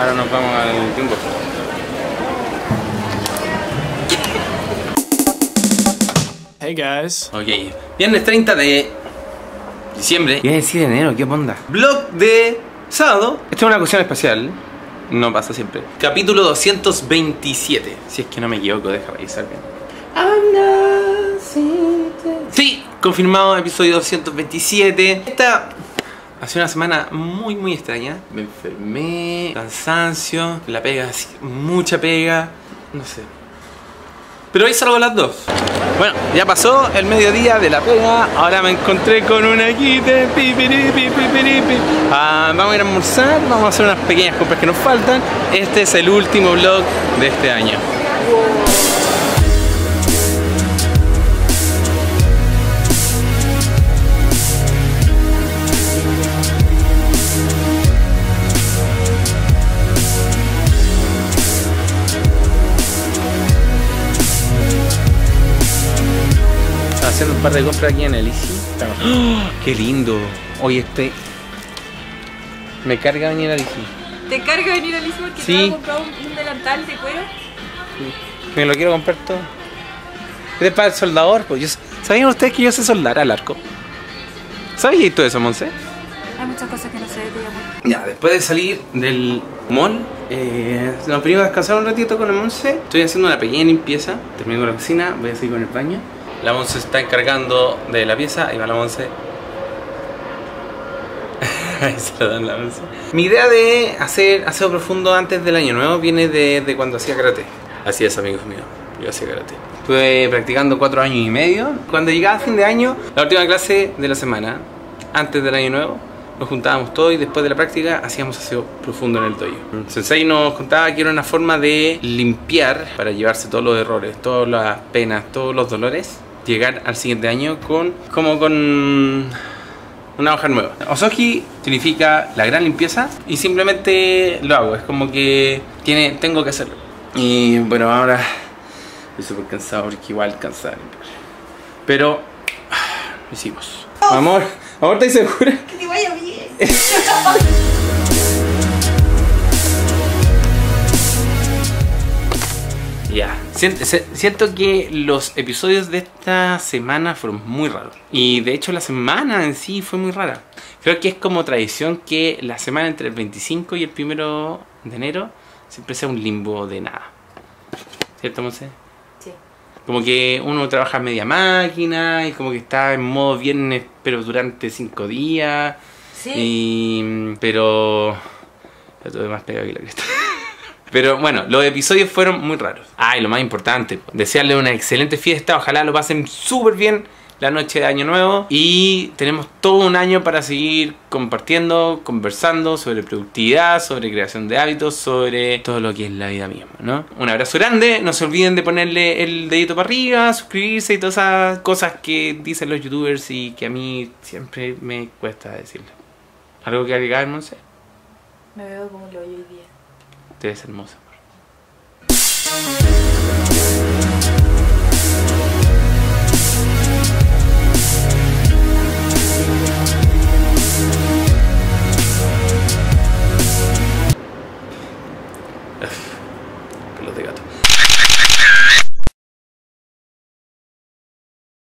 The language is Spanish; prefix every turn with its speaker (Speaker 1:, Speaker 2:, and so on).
Speaker 1: Ahora nos vamos al Jumbo.
Speaker 2: Hey guys.
Speaker 1: Ok, viernes 30 de diciembre. Iba a decir enero, ¿qué onda? Blog de sábado. Esta es una ocasión especial. No pasa siempre. Capítulo 227. Si es que no me equivoco, deja revisar bien. Sí, confirmado episodio 227. Esta ha sido una semana muy muy extraña. Me enfermé, cansancio, la pega, así, mucha pega, no sé. Pero hoy salgo a las 2. Bueno, ya pasó el mediodía de la pega. Ahora me encontré con una quite. Ah, vamos a ir a almorzar. Vamos a hacer unas pequeñas compras que nos faltan. Este es el último vlog de este año. Haciendo un par de compras aquí en el Easy. ¡Oh! ¡Qué lindo! Hoy este. Me carga venir al Easy.
Speaker 3: ¿Te carga venir al mismo que
Speaker 1: Sí.
Speaker 3: te vas a comprar un, un delantal de cuero?
Speaker 1: Me lo quiero comprar todo. Este es para el soldador. Pues. Yo- ¿Sabían ustedes que yo sé soldar al arco? ¿Sabías tú eso, Monse?
Speaker 3: Hay muchas cosas que no sé de ti, amor.
Speaker 1: Ya, después de salir del mall, eh, nos venimos a descansar un ratito con la Monse. Estoy haciendo una pequeña limpieza. Termino con la cocina, voy a seguir con el baño. La Monse se está encargando de la pieza. Ahí va la Monse. Ahí se la dan la Monse. Mi idea de hacer aseo profundo antes del año nuevo viene de, de cuando hacía karate. Así es, amigos míos. Yo hacía karate. Estuve practicando cuatro años y medio. Cuando llegaba fin de año, la última clase de la semana, antes del año nuevo, nos juntábamos todos y después de la práctica hacíamos aseo profundo en el dojo. Sensei nos contaba que era una forma de limpiar para llevarse todos los errores, todas las penas, todos los dolores, llegar al siguiente año con como con una hoja nueva. Osoji significa la gran limpieza y simplemente lo hago, es como que tiene tengo que hacerlo. Y bueno, ahora estoy súper cansado porque igual cansado. Pero ah, lo hicimos. Amor, amor, ¿estás segura?
Speaker 3: Que te vaya bien.
Speaker 1: Ya. Siento, que los episodios de esta semana fueron muy raros. Y de hecho la semana en sí fue muy rara. Creo que es como tradición que la semana entre el 25 y el 1 de enero siempre sea un limbo de nada. ¿Cierto, Monse?
Speaker 3: Sí.
Speaker 1: Como que uno trabaja a media máquina y como que está en modo viernes pero durante 5 días.
Speaker 3: Sí.
Speaker 1: Y, pero. Ya tuve más pegado que la cresta. Pero bueno, los episodios fueron muy raros. Ah, y lo más importante, desearle una excelente fiesta. Ojalá lo pasen súper bien la noche de Año Nuevo. Y tenemos todo un año para seguir compartiendo, conversando sobre productividad, sobre creación de hábitos, sobre todo lo que es la vida misma, ¿no? Un abrazo grande. No se olviden de ponerle el dedito para arriba, suscribirse y todas esas cosas que dicen los youtubers y que a mí siempre me cuesta decirle. ¿Algo que agregar, no sé?
Speaker 3: Me veo como lo hoy día.
Speaker 1: Te ves hermosa. Pelos de gato.